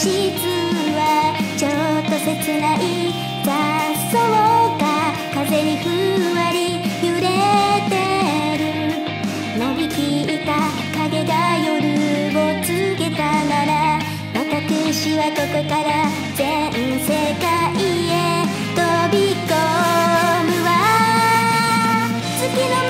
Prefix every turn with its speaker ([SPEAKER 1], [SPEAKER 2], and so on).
[SPEAKER 1] 質はちょっと切ない雑草が風にふわり揺れてる。伸びきった影が夜を告げたなら私はここから全世界へ飛び込むわ。月の